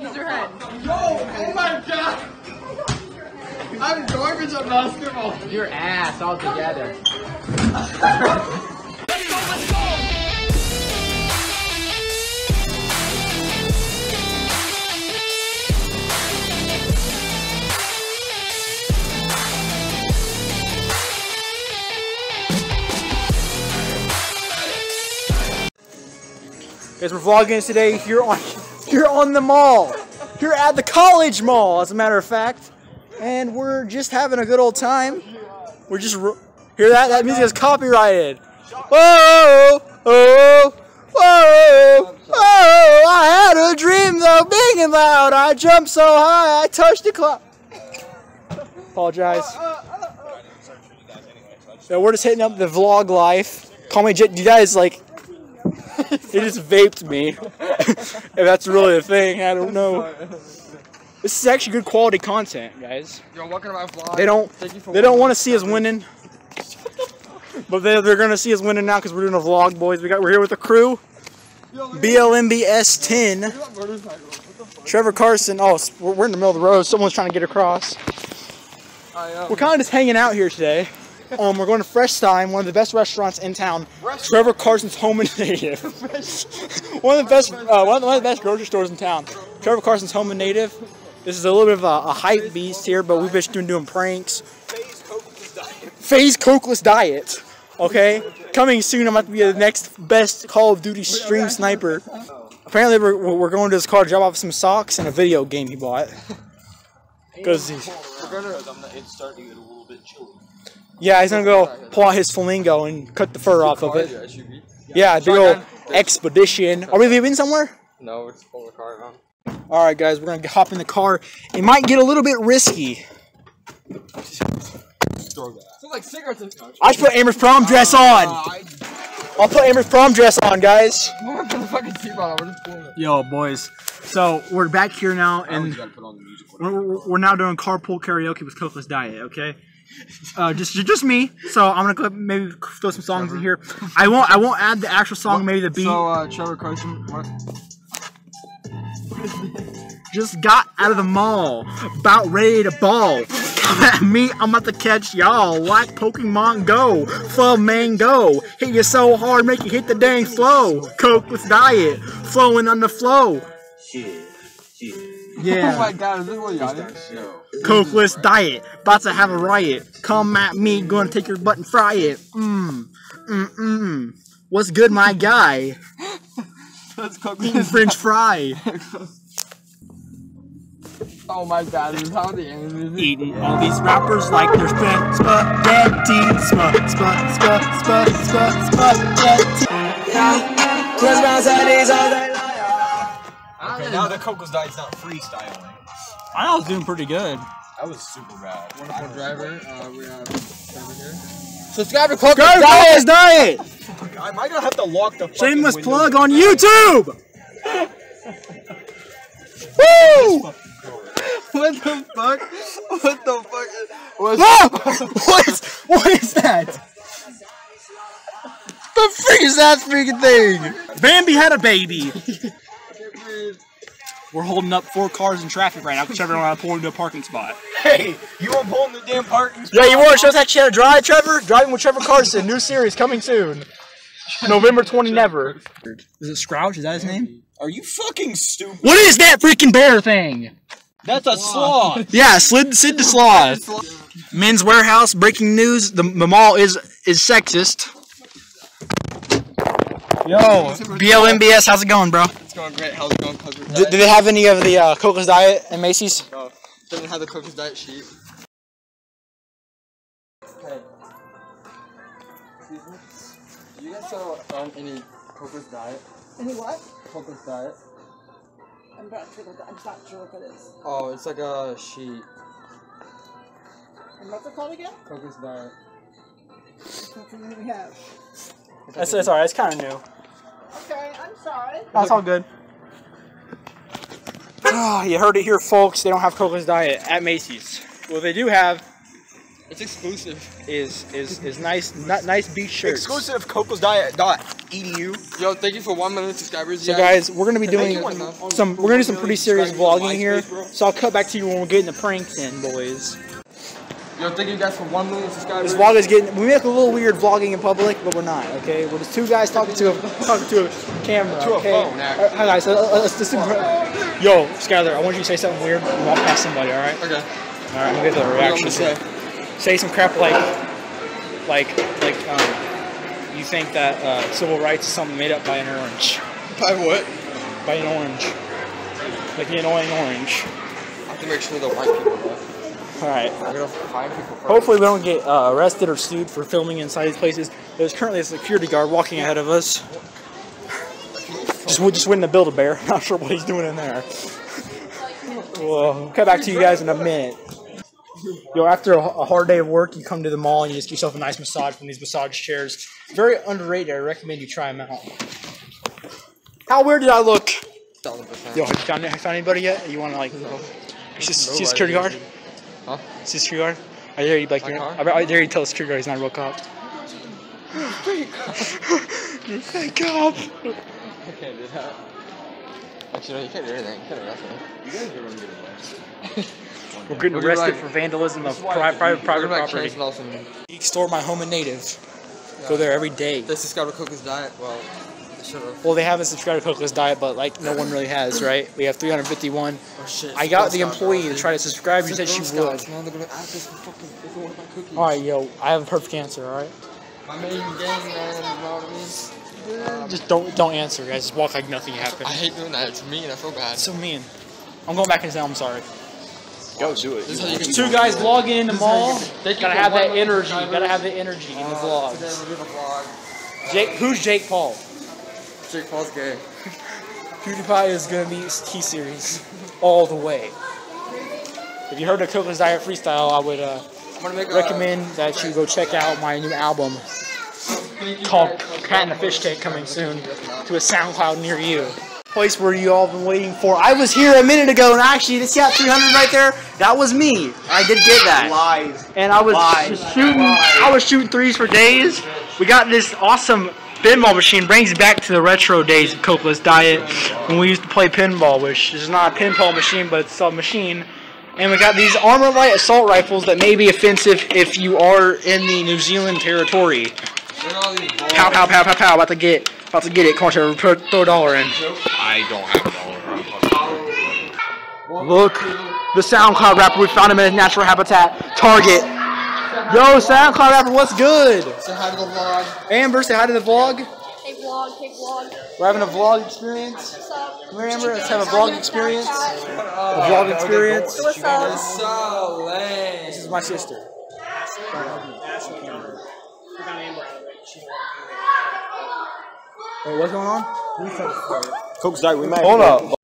Use your head. Yo, Oh my god! I'm garbage at basketball. Your ass all together. Guys, we're vlogging today here on here on the mall. Here at the college mall, as a matter of fact. And we're just having a good old time. We're just hear that? That music is copyrighted. Whoa, whoa, whoa, whoa! I had a dream though, big and loud. I jumped so high, I touched the cloud. Apologize. Yeah, we're just hitting up the vlog life. Call me Jet. You guys like he just vaped me. if that's really a thing, I don't know. This is actually good quality content, guys. Yo, welcome to my vlog. They don't Thank you for they don't want to see us winning. But they, they're gonna see us winning now because we're doing a vlog, boys. We got we're here with the crew. BLMBS 10. Trevor Carson. Oh, we're in the middle of the road. Someone's trying to get across. We're kind of just hanging out here today. Um, we're going to Fresh Thyme, one of the best restaurants in town. Trevor Carson's home and native. one of the best, uh, one, of the, one of the best grocery stores in town. Trevor Carson's home and native. This is a little bit of a, a hype beast here, but we've just been doing pranks. FaZe Cokeless Diet. Okay, coming soon. I'm about to be the next best Call of Duty stream sniper. Apparently, we're, we're going to his car to drop off some socks and a video game he bought. Because It's starting to get a little bit chilly. Yeah, he's gonna go pull out his flamingo and cut the fur off of it. Yeah, big old expedition. Are we leaving somewhere? No, we're just pulling the car around. All right, guys, we're gonna hop in the car. It might get a little bit risky. Throw that. It's like cigarettes in I put Amber's prom dress ah, on. I I'll put Amber's prom dress on, guys. I'm gonna put the fucking seatbelt on. We're just pulling it. Yo, boys. So we're back here now, And you and gotta put on the music. we're, we're we're now doing carpool karaoke with Cokeless Diet. Okay. Uh, just just me. So I'm gonna go maybe throw some songs in here. I won't I won't add the actual song, maybe the beat. So, uh, Trevor Carson, what? just got out of the mall, about ready to ball. At me, I'm about to catch y'all like Pokemon Go. Flow mango, hit you so hard, make you hit the dang flow. Coke with diet, flowing on the flow. Oh Yeah, my god, is this what y'all did? Cokeless diet, about to have a riot. Come at me, gonna take your butt and fry it. Mmm, mm mm. What's good, my guy? Let's Eating. French fry. Oh my god, this is how the anime is. eating all these rappers like there's sp- spaghetti, sp- sp- sp- sp- sp- spaghetti. Okay, now the Coco's Diet's not freestyling. I was doing pretty good. That was super bad. Wonderful driver. Uh, we have Trevor here. Subscribe to Coke Diet. Diet. Am I gonna have to lock the Shameless plug on YouTube. Woo! What the fuck? What the fuck? is- What's Whoa! What is, what is that? The freak is that freaking thing? Bambi had a baby. We're holding up four cars in traffic right now because Trevor don't want to pull into a parking spot. Hey, you want pulling the damn parking spot? Yeah, you want to show us how to drive, Trevor? Driving with Trevor Carson, new series coming soon. November 20 never. Is it Scrouch? Is that his name? Are you fucking stupid? What is that freaking bear thing? That's a sloth. Yeah, Slid Sid the Sloth. Men's Wearhouse, breaking news. The, the mall is is sexist. Yo, BLMBS, how's it going, bro? It's going great. How's it going, Cookers Do, Diet? do they have any of the uh, Coco's Diet and Macy's? No, doesn't have the Cookers Diet sheet. Hey. Excuse me. Do you guys sell um, any Coco's Diet? Any what? Coco's Diet? I'm not sure. What, I'm not sure what that is. Oh, it's like a sheet. And what's it called again? Coco's Diet. That's something we have. That's, that's alright, it's kind of new. Okay, I'm sorry. That's all good. Ah, you heard it here, folks. They don't have Coco's Diet at Macy's. Well, they do have It's exclusive. is is is nice, not nice beach shirts. Exclusive Coco's Diet dot. Edu. Yo, thank you for one million subscribers. So guys, we're gonna be doing some. We're gonna do some pretty serious vlogging here. So I'll cut back to you when we're getting the pranks in, boys. Yo, thank you guys for one million subscribers. This vlog is getting. We make a little weird vlogging in public, but we're not. Okay, we're just two guys talking to a talking to a camera. To a phone, actually. Hi guys. Uh, uh, let's just. Yo, Skylar, I want you to say something weird and walk past somebody. All right. Okay. All right. I'm gonna get the What do you want me reaction. say? Say some crap like, like, like. Um, you think that uh, civil rights is something made up by an orange, By what? by an orange, like the annoying orange. I have to make sure the white people know. All right. We're gonna find people first. Hopefully, we don't get uh, arrested or sued for filming inside these places. There's currently a security guard walking ahead of us. Just, we just waiting to build a bear. Not sure what he's doing in there. We'll cut back to you guys in a minute. Yo, after a, a hard day of work, you come to the mall and you just get yourself a nice massage from these massage chairs. Very underrated. I recommend you try them out. How weird did I look? Yo, have you found, found anybody yet? You want to like? See see the security guard? Huh? See the security guard? I dare you like. My you're- car? I, I dare you tell the security guard he's not a real cop. You're a fake cop. I can't do that. Actually, no, you can't do anything. You can't arrest me. You guys are gonna get arrested. We're getting We'll be arrested like- for vandalism of This is why pri- private private like, property. cancel out some- Geek store, my home and native. Go there every day. They subscribe to Coco's Diet. Well, they should have. Well, they haven't subscribed to Coco's Diet, but like no one really has, right? We have 351. Oh shit. I got the Girl Scouts, employee bro. to try to subscribe. She said the she Girl would. Scouts, man. They're gonna ask us for fucking if you want my cookies. All right, yo, I have a perfect answer. All right, My main game, man. You know what I mean? just don't don't answer, guys. Just walk like nothing happened. I hate doing that. It's mean. I feel bad. It's so mean. I'm going back and say I'm sorry. Go do it. This is how you can Two guys vlogging in the mall. Thank you Gotta have that energy. Gotta have the energy in the Uh, vlogs. we're doing a vlog. Jake, who's Jake Paul? Jake Paul's gay. PewDiePie is gonna be T series all the way. If you heard the Coco's Diet freestyle, I would uh, I'm gonna a recommend that you go check out my new album called Cat and the Fish Tank coming soon to a SoundCloud near you. Place where you all been waiting for. I was here a minute ago, and actually, this got 300 right there. That was me. I did get that. Lies. and I was Lies. shooting. I was shooting threes for days. We got this awesome pinball machine. Brings back to the retro days of Cokeless Diet when we used to play pinball, which is not a pinball machine, but it's a machine. And we got these ArmaLite assault rifles that may be offensive if you are in the New Zealand territory. Look at all these balls. Pow pow pow pow pow! About to get, about to get it. Trevor, throw a dollar in. I don't have a dollar. Look, the SoundCloud rapper. We found him in his natural habitat. Target. Yo, SoundCloud rapper, what's good? Say hi to the vlog. Amber, say hi to the vlog. Hey vlog, hey vlog. We're having a vlog experience. What's up? Come here, Amber. Let's have a vlog experience. A vlog experience. What's up? So lame. This is my sister. Wait, what's going on? Coke's diet, we might. Hold up.